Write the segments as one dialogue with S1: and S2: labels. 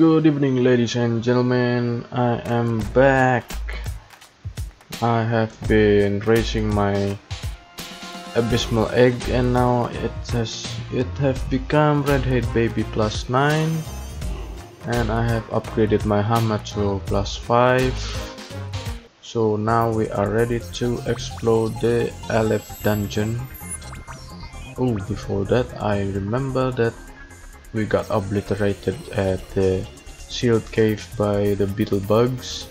S1: Good evening ladies and gentlemen, I am back. I have been raising my abysmal egg and now it has it have become red head baby plus 9 and I have upgraded my hammer to plus 5 so now we are ready to explore the Aleph dungeon. Oh before that I remember that we got obliterated at the sealed cave by the beetle bugs.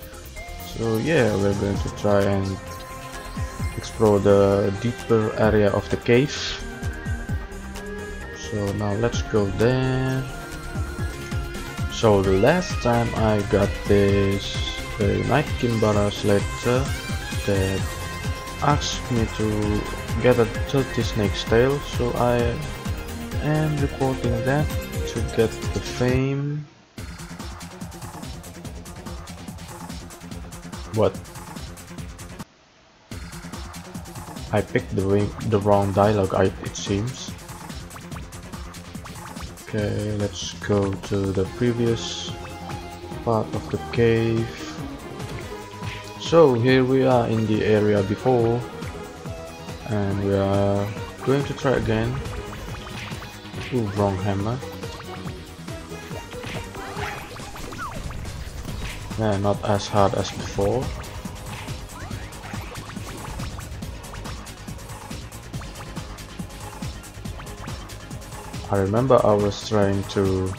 S1: So yeah we're going to try and explore the deeper area of the cave. So now let's go there. So the last time I got this uh, Night Kinbara's letter that asked me to get a 30 snake's tail so I am recording that to get the fame. What? I picked the, the wrong dialogue, I, it seems. Okay, let's go to the previous part of the cave. So here we are in the area before and we are going to try again. Ooh, wrong hammer. Yeah, not as hard as before. I remember I was trying to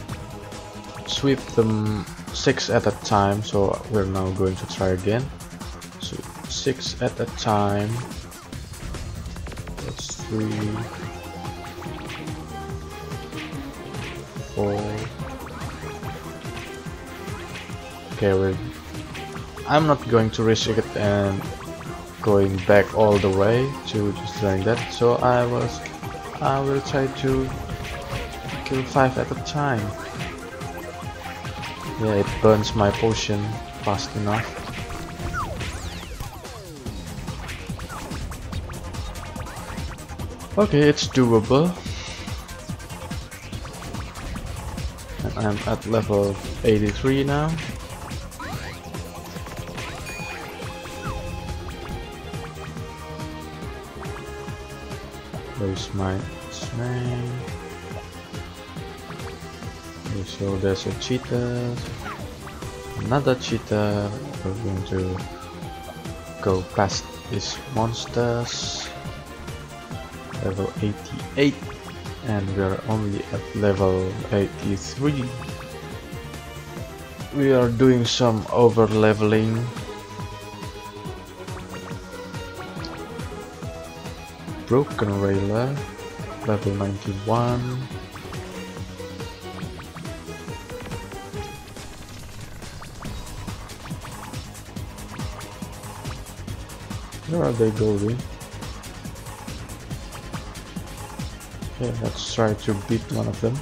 S1: sweep them 6 at a time, so we're now going to try again. So 6 at a time. That's 3, okay we're I'm not going to risk it and going back all the way to just doing that. So I was I will try to kill five at a time. Yeah it burns my potion fast enough. Okay it's doable. And I'm at level 83 now Where's my name? Okay, so there's a cheetah, another cheetah. We're going to go past these monsters. Level 88, and we're only at level 83. We are doing some over leveling Broken Railer, level 91. Where are they going? Okay, let's try to beat one of them.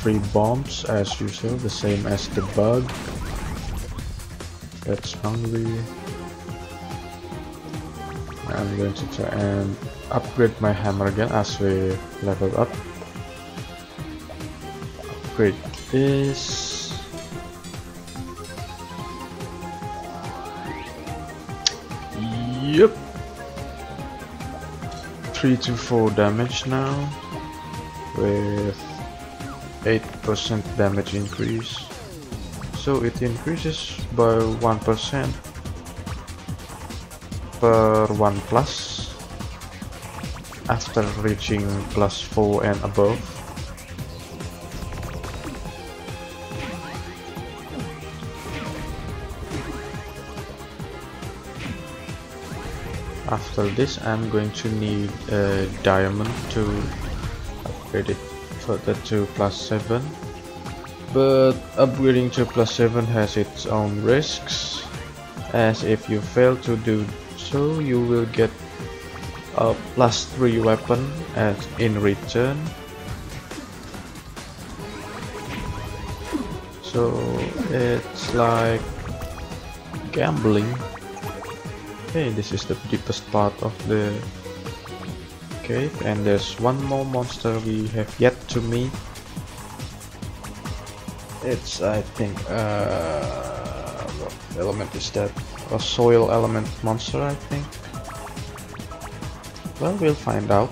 S1: Three bombs as usual, the same as the bug. That's hungry. I'm going to try and upgrade my hammer again as we level up. Upgrade this. Yep. 3 to 4 damage now with 8% damage increase so it increases by 1% per 1 plus after reaching plus 4 and above. After this I'm going to need a diamond to upgrade it further to plus 7 but upgrading to plus 7 has its own risks. As if you fail to do so you will get a plus 3 weapon as in return. So it's like gambling. Okay this is the deepest part of the cave and there's one more monster we have yet to meet it's I think uh, element is that a soil element monster I think. Well we'll find out.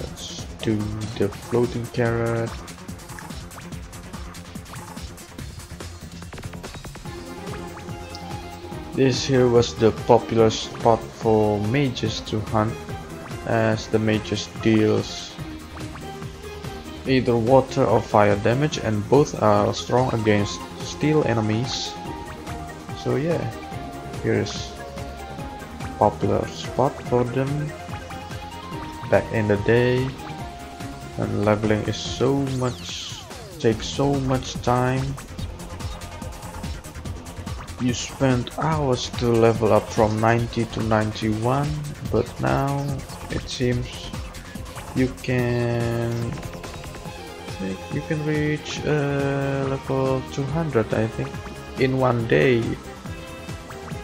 S1: Let's do the floating carrot. This here was the popular spot for mages to hunt as the mages deals either water or fire damage and both are strong against steel enemies. So yeah. Here's popular spot for them. Back in the day and leveling is so much takes so much time you spent hours to level up from 90 to 91 but now it seems you can you can reach uh, level 200 I think. In one day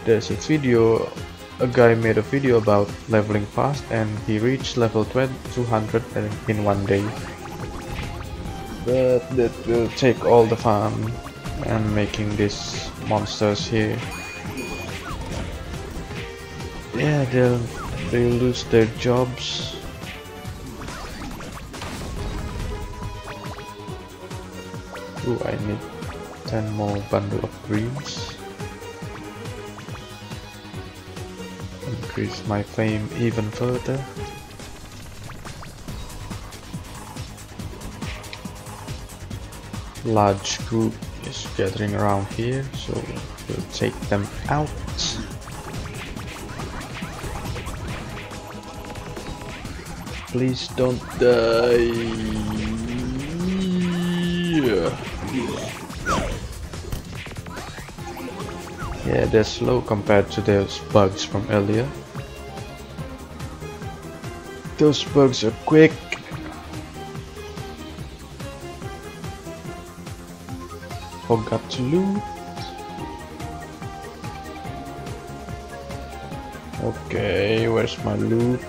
S1: there's a video a guy made a video about leveling fast and he reached level 200 in one day. But that will take all the fun and making these monsters here. Yeah they'll they'll lose their jobs Ooh, I need 10 more bundle of greens. Increase my fame even further. Large group is gathering around here so we'll take them out. Please don't die yeah they're slow compared to those bugs from earlier those bugs are quick forgot to loot. Okay, where's my loot?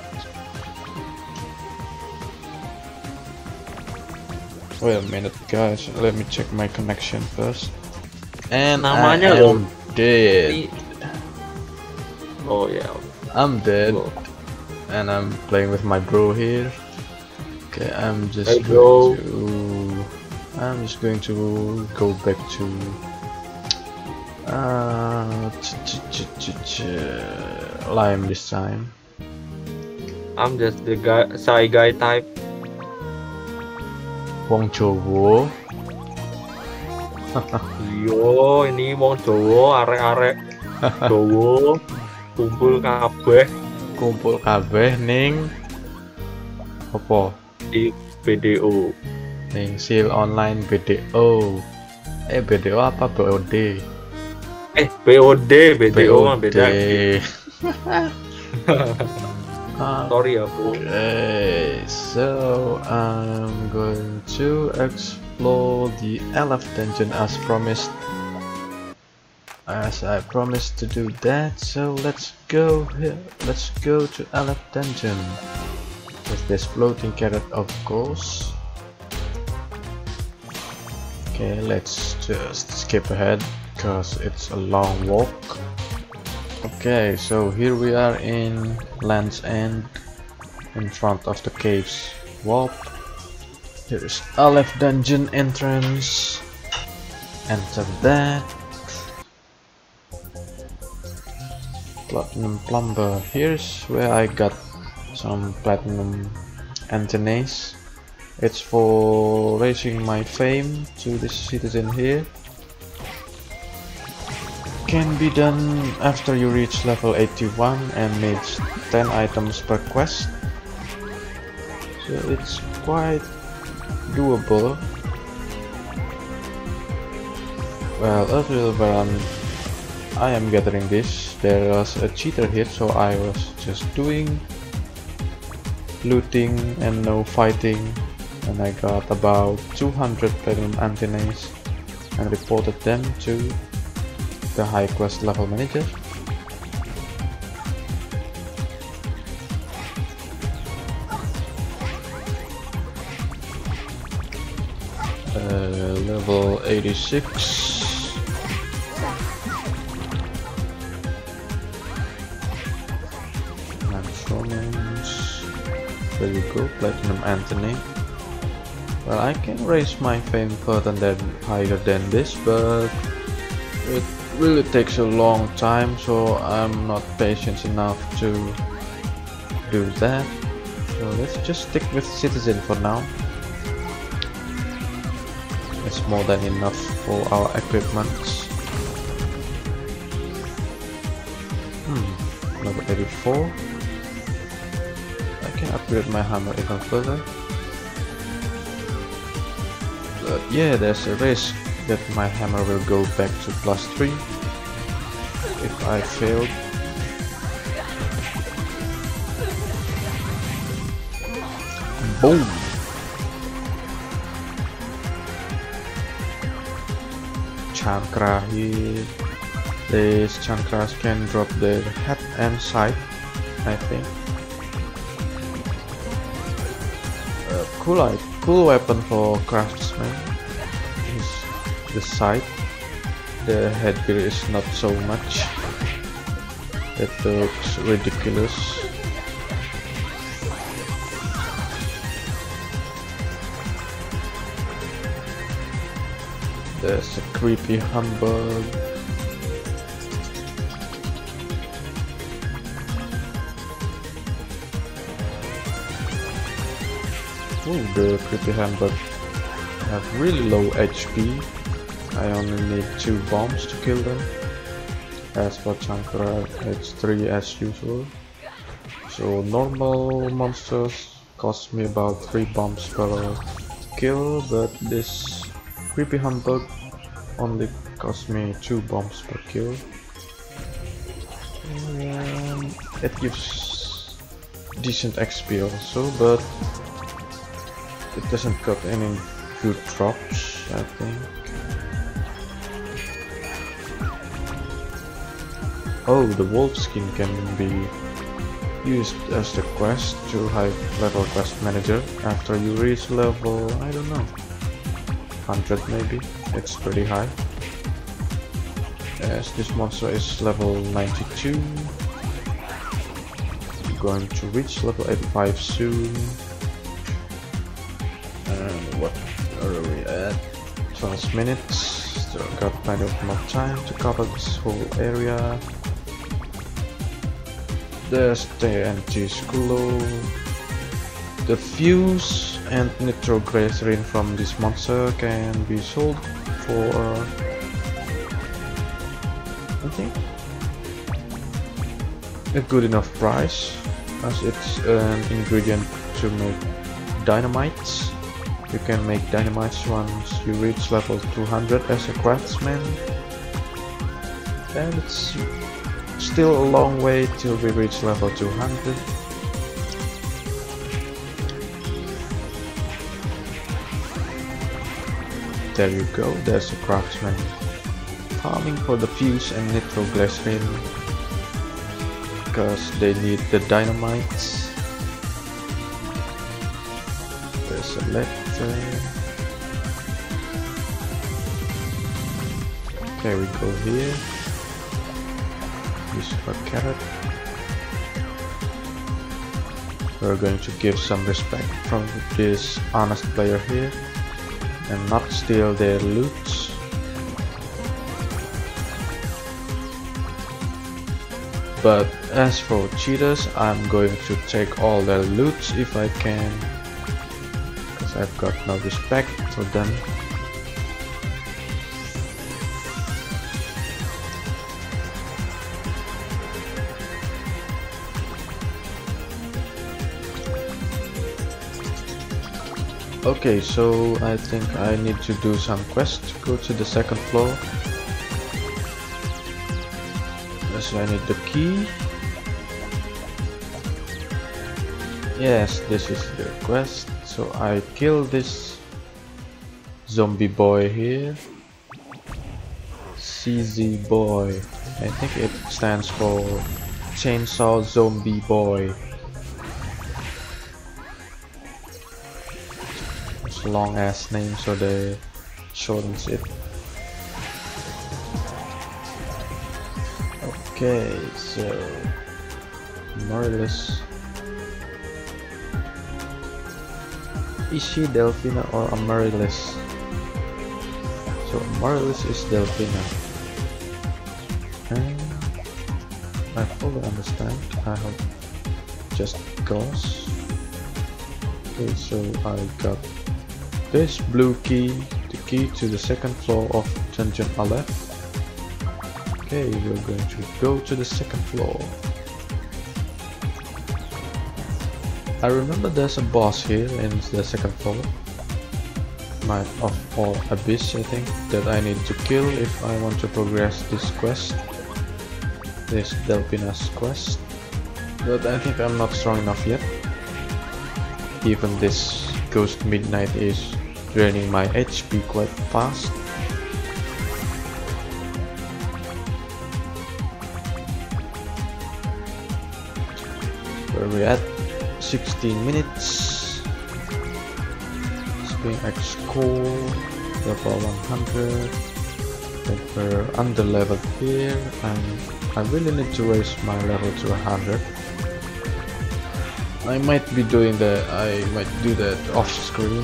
S1: Wait a minute guys, let me check my connection first. And Namanya I am dead.
S2: Oh yeah.
S1: I'm dead. Oh. And I'm playing with my bro here. Okay, I'm just
S2: hey, going
S1: to I'm just going to go back to uh, lime this time.
S2: I'm just the guy, shy guy type.
S1: Wong Jowo.
S2: Yo, ini wong Jowo, arek-arek Jowo kumpul kabeh.
S1: Kumpul kabeh ning apa?
S2: Di BDO.
S1: Ning seal online BDO. Eh BDO apa BOD?
S2: Eh BOD, BDO mah beda. Sorry uh, ya bro.
S1: Okay, so I'm going to explore the Aleph dungeon as promised. As I promised to do that, so let's go here. Let's go to Aleph dungeon with this floating carrot, of course. Okay, let's just skip ahead because it's a long walk. Okay, so here we are in Land's End in front of the cave's warp. Here's Aleph dungeon entrance. Enter that. Platinum plumber. Here's where I got some platinum antennae. It's for raising my fame to this citizen here. Can be done after you reach level 81 and need 10 items per quest. So it's quite doable. Well, uh, earlier when I am gathering this, there was a cheater here, so I was just doing looting and no fighting and I got about 200 platinum antennae and reported them to the high quest level manager. Uh, level 86 performance there you go platinum antennae. Well i can raise my fame further than higher than this but really takes a long time, so I'm not patient enough to do that. So let's just stick with Citizen for now. It's more than enough for our equipment. Hmm, level 84. I can upgrade my hammer even further. But yeah, there's a risk that my hammer will go back to plus 3 if I fail. Boom! Chankra here. These Chankras can drop their head and side, I think. Uh, cool, cool weapon for craftsman the side. The headgear is not so much. It looks ridiculous. There's a creepy humbug. Ooh, the creepy humbug have really low HP. I only need two bombs to kill them. As for Chankra, it's three as usual. So normal monsters cost me about three bombs per kill, but this creepy humbug only cost me two bombs per kill. And it gives decent XP also, but it doesn't got any good drops, I think. Oh, the wolf skin can be used as the quest to high level quest manager after you reach level, I don't know, 100 maybe, it's pretty high. As this monster is level 92, I'm going to reach level 85 soon. And what are we at? 12 minutes. Still got plenty of more time to cover this whole area. The anti-skull. The fuse and nitroglycerin from this monster can be sold for I think a good enough price as it's an ingredient to make dynamites. You can make dynamites once you reach level 200 as a craftsman. And it's still a long way till we reach level 200. There you go, there's a craftsman farming for the fuse and nitroglycerin because they need the dynamites. There's a letter. Okay, we go here. A carrot. We're going to give some respect from this honest player here and not steal their loot. But as for cheaters, I'm going to take all their loot if I can. Because I've got no respect for them. Okay, so I think I need to do some quests. Go to the second floor. So I need the key. Yes, this is the quest. So I kill this zombie boy here. CZ boy. I think it stands for Chainsaw Zombie Boy. Long ass name, so they shortens it. Okay, so Amaryllis. Is she Delphina or Amaryllis? So Amaryllis is Delphina. And I fully understand. I have just goes. Okay, so I got this blue key, the key to the second floor of Dungeon Aleph. Okay, we're going to go to the second floor. I remember there's a boss here in the second floor. Night of All Abyss, I think, that I need to kill if I want to progress this quest. This Delphina's quest. But I think I'm not strong enough yet. Even this Ghost Midnight is draining my HP quite fast. where we at? 16 minutes. Spring X core level 100 but we're under level here and I really need to raise my level to 100 I might be doing that I might do that off screen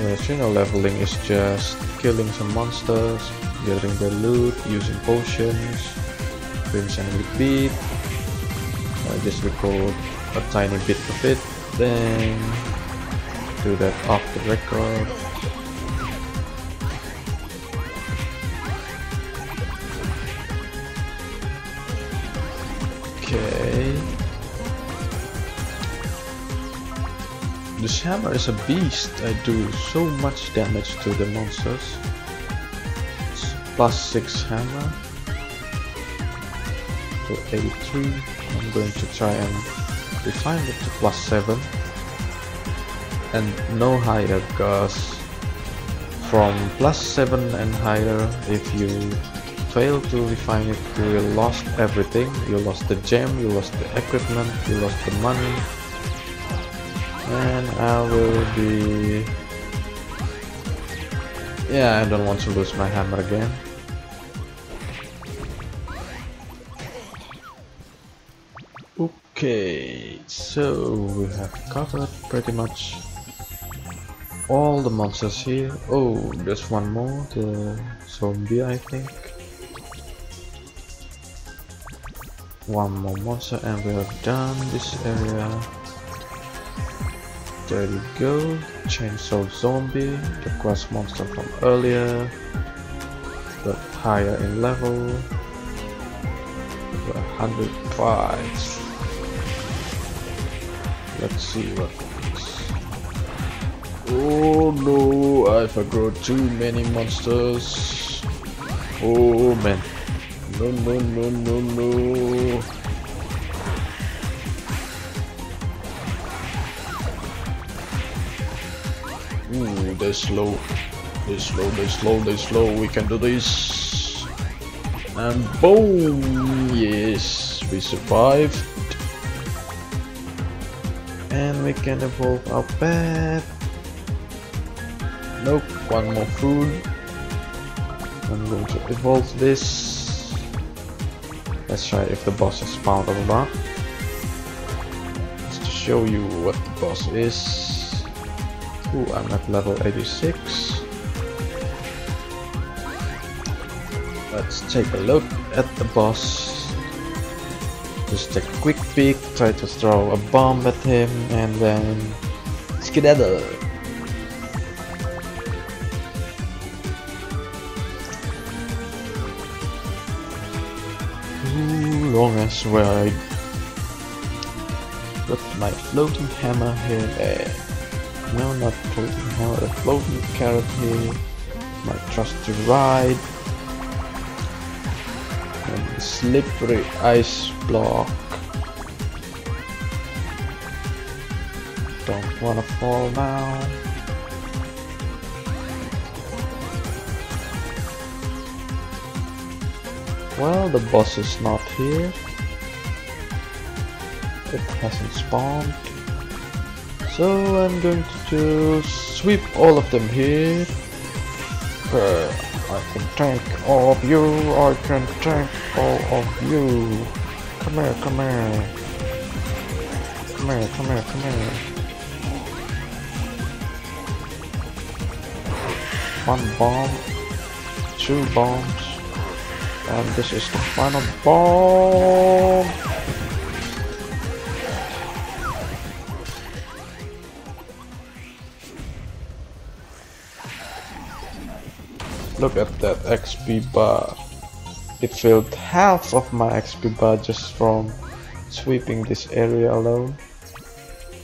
S1: uh, leveling is just killing some monsters getting the loot using potions crimson beat I just record a tiny bit of it then do that off the record. Okay this hammer is a beast. I do so much damage to the monsters. It's plus 6 hammer. To 83 I'm going to try and refine it to plus 7 and no higher because from plus 7 and higher if you fail to refine it you lost everything. You lost the gem you lost the equipment you lost the money and I will be yeah I don't want to lose my hammer again Okay, so we have covered pretty much all the monsters here. Oh, there's one more, the zombie I think. One more monster and we are done this area. There you go, chainsaw zombie, the grass monster from earlier, but higher in level. 105 Let's see what Oh no, I've grown too many monsters. Oh man. No, no, no, no, no. They're slow. They're slow, they're slow, they're slow. We can do this. And boom! Yes, we survived and we can evolve our pet nope one more food I'm going to evolve this let's try if the boss is found or not just to show you what the boss is Ooh, I'm at level 86 let's take a look at the boss just a quick peek, try to throw a bomb at him, and then skedaddle. Long as I put my floating hammer here. No, not floating hammer, a floating carrot here. My trusty ride and slippery ice block. Don't wanna fall now. Well the boss is not here. It hasn't spawned So I'm going to just sweep all of them here. Uh, I can tank all of you, I can tank all of you. Come here, come here. Come here, come here, come here. One bomb, two bombs, and this is the final bomb. Look at that XP bar. It filled half of my XP bar just from sweeping this area alone.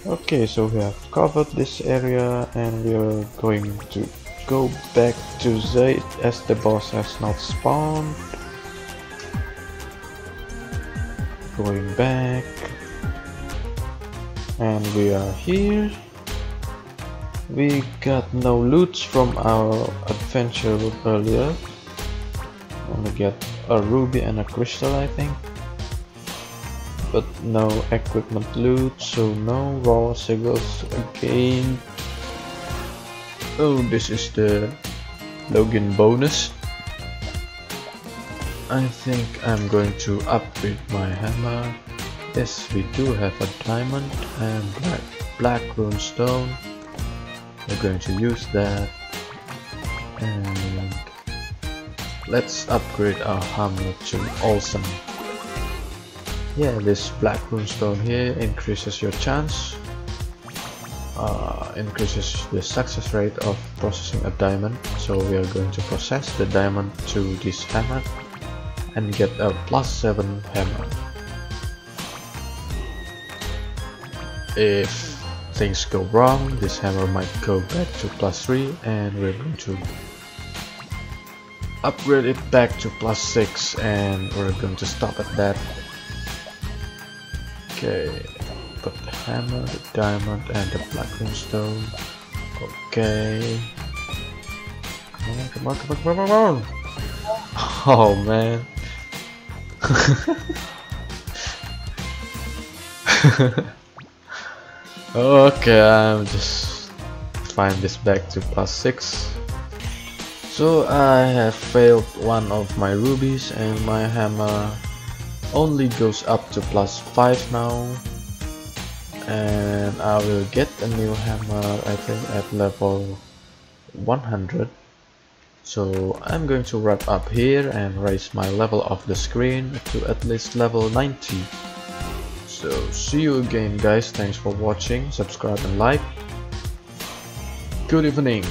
S1: Okay, so we have covered this area and we are going to go back to Zaid as the boss has not spawned. Going back. And we are here. We got no loot from our adventure earlier. Only get a ruby and a crystal I think. But no equipment loot, so no raw sigils again. Oh, this is the login bonus. I think I'm going to upgrade my hammer. Yes, we do have a diamond and black, black runestone we're going to use that. And let's upgrade our hammer to awesome. Yeah this black runestone here increases your chance. Uh, increases the success rate of processing a diamond. So we are going to process the diamond to this hammer and get a plus 7 hammer. If things go wrong, this hammer might go back to plus 3 and we're going to upgrade it back to plus 6 and we're going to stop at that. Okay, put the hammer, the diamond and the black stone. Okay. Come on, come on, come on, come on! Oh man. Okay, I'm just find this back to plus 6. So I have failed one of my rubies and my hammer only goes up to plus 5 now. And I will get a new hammer I think at level 100. So I'm going to wrap up here and raise my level of the screen to at least level 90 so see you again guys. Thanks for watching. Subscribe and like. Good evening.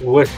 S2: What?